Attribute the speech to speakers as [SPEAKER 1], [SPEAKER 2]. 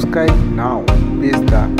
[SPEAKER 1] subscribe now. Please, that.